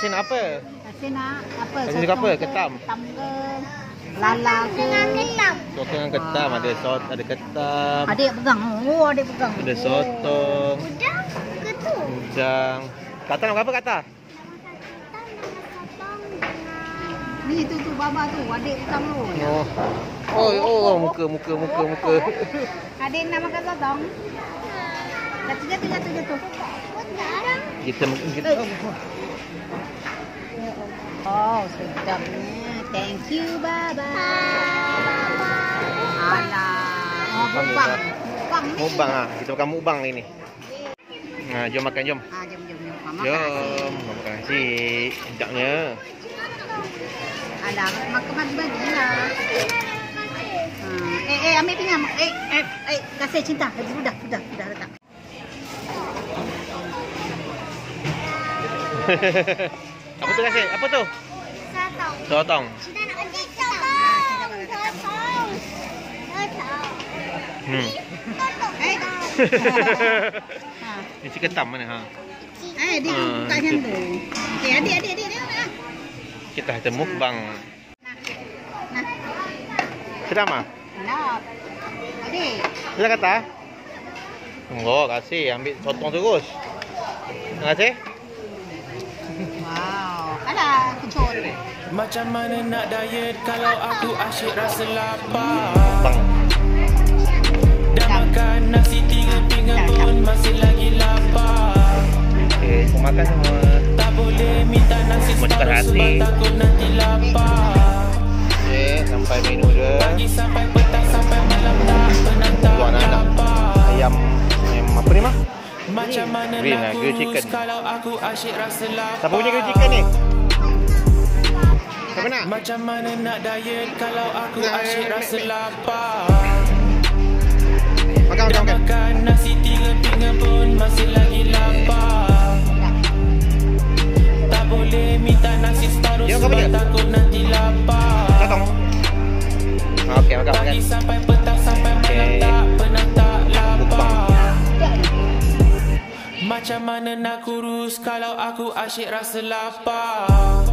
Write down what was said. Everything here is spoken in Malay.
Kasih nak apa? Kasih nak apa? Suka apa? Sotong ke, Ketam? Ketam ke? Lala ke? Sotong dengan ketam. Ada sot, ada ketam. Adik pegang. Oh, adik pegang. Ada sotong. Udang ke tu? Udang. Kata nak berapa kata? Ni tu tu baba tu. Adik pegang tu. Oh. Oh, oh, oh, muka, muka, muka, muka. Adik nak makan sotong? Jatuh, jatuh, jatuh, jatuh. Udang. Kita, kita. Oh, sedapnya. Thank you, Baba. Alah. Oh, mukbang. Mukbang ni. Mubang ah. Kita makan mubang hari ni. Ha, jom makan jom. Ah, jom, jom, jom. Mama Jom. Mama makan nasi. Sedapnya. Alah, makan makan bagi lah. Hmm. Eh, eh, ambil pinggan. Eh, eh, eh, kasih cinta. Eh, Sudah, sudah, sudah letak. apa tu kasih? Apa tu? Sotong. Sotong. Kita nak pergi sotong. Sotong. Sotong. Hmm. Sotong. Eh. ha. Ni si ketam mana ha? Eh, dia Ah, buka macam tu. Okey, adik, adik, adik. adik. Kita ada mukbang. Nah. Sedap ah? Nak. Adik. Bila kata? Enggak, kasih. Ambil sotong terus. Terima kasih. Kecut. Macam mana nak diet kalau aku asyik rasa lapar Bang. Dah makan nasi tiga pinggan pun masih lagi lapar Okey, semua makan semua. Tak boleh minta nasi separuh hati. sebab takut nanti lapar Okey, sampai menu dia. Pagi sampai petang sampai malam tak pernah tak lapar Ayam, ayam apa ni mah? Macam mana Green nak kurus kalau aku asyik rasa lapar Siapa punya grilled chicken ni? Siapa nak? Macam mana nak diet kalau aku Nak, asyik nak, rasa lapar Makan, makan, makan. makan nasi tiga pinggan pun masih lagi lapar Tak boleh minta nasi separuh kau sebab takut nanti lapar Sotong. Ah, Okey, makan, makan. Pagi sampai petang sampai malam Okey. tak pernah tak lapar. Macam mana nak kurus kalau aku asyik rasa lapar